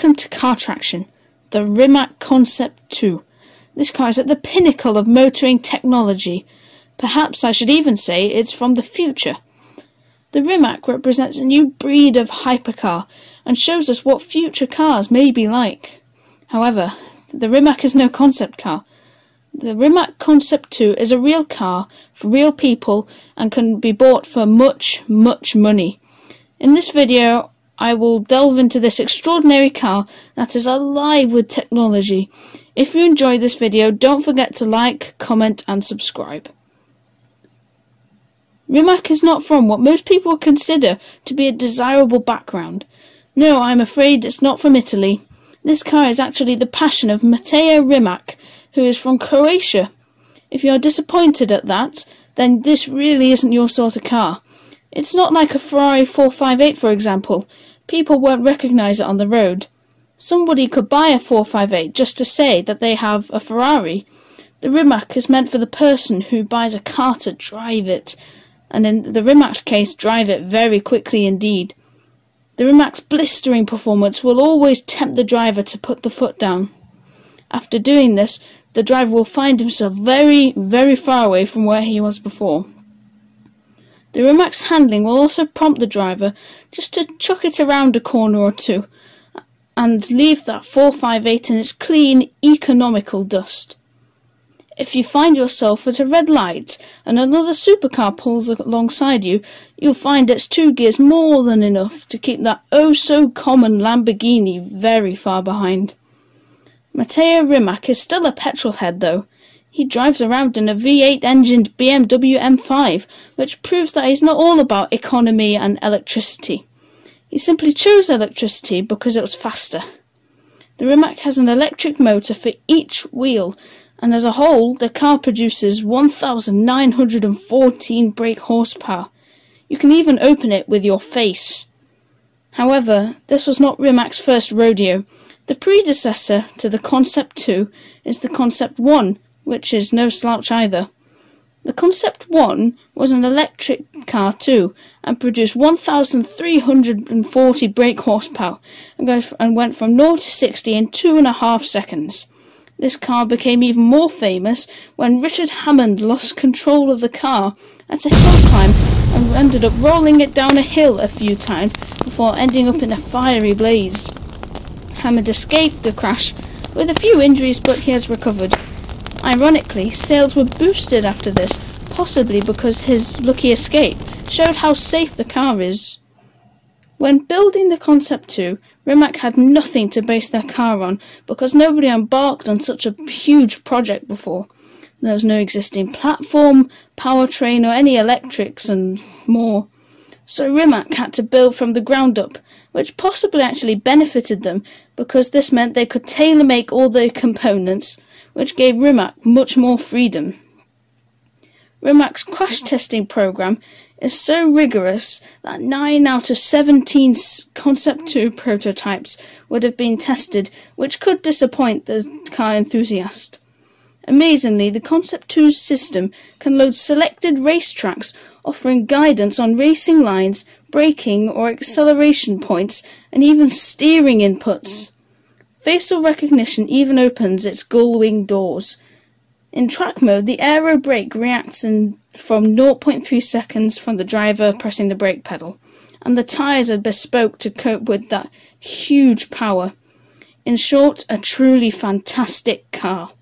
Welcome to Car Traction, the Rimac Concept 2. This car is at the pinnacle of motoring technology. Perhaps I should even say it's from the future. The Rimac represents a new breed of hypercar and shows us what future cars may be like. However, the Rimac is no concept car. The Rimac Concept 2 is a real car for real people and can be bought for much, much money. In this video, I will delve into this extraordinary car that is alive with technology. If you enjoyed this video, don't forget to like, comment and subscribe. Rimac is not from what most people would consider to be a desirable background. No, I'm afraid it's not from Italy. This car is actually the passion of Matteo Rimac, who is from Croatia. If you're disappointed at that, then this really isn't your sort of car. It's not like a Ferrari 458, for example. People won't recognize it on the road. Somebody could buy a 458 just to say that they have a Ferrari. The Rimac is meant for the person who buys a car to drive it, and in the Rimac's case, drive it very quickly indeed. The Rimac's blistering performance will always tempt the driver to put the foot down. After doing this, the driver will find himself very, very far away from where he was before. The Rimac's handling will also prompt the driver just to chuck it around a corner or two and leave that 458 in its clean, economical dust. If you find yourself at a red light and another supercar pulls alongside you, you'll find its two gears more than enough to keep that oh so common Lamborghini very far behind. Matteo Rimac is still a petrol head though, he drives around in a V8 engined BMW M5, which proves that he's not all about economy and electricity. He simply chose electricity because it was faster. The Rimac has an electric motor for each wheel, and as a whole, the car produces 1,914 brake horsepower. You can even open it with your face. However, this was not Rimac's first rodeo. The predecessor to the Concept 2 is the Concept 1, which is no slouch either. The Concept 1 was an electric car too, and produced 1,340 brake horsepower, and went from 0 to 60 in two and a half seconds. This car became even more famous when Richard Hammond lost control of the car at a hill climb and ended up rolling it down a hill a few times before ending up in a fiery blaze. Hammond escaped the crash with a few injuries, but he has recovered. Ironically, sales were boosted after this, possibly because his lucky escape showed how safe the car is. When building the Concept 2, Rimac had nothing to base their car on because nobody embarked on such a huge project before. There was no existing platform, powertrain, or any electrics and more. So Rimac had to build from the ground up, which possibly actually benefited them because this meant they could tailor make all the components which gave Rimac much more freedom. Rimac's crash testing program is so rigorous that 9 out of 17 Concept 2 prototypes would have been tested, which could disappoint the car enthusiast. Amazingly, the Concept 2 system can load selected racetracks, offering guidance on racing lines, braking or acceleration points, and even steering inputs. Facial recognition even opens its gull wing doors. In track mode, the aero brake reacts in from 0.3 seconds from the driver pressing the brake pedal, and the tyres are bespoke to cope with that huge power. In short, a truly fantastic car.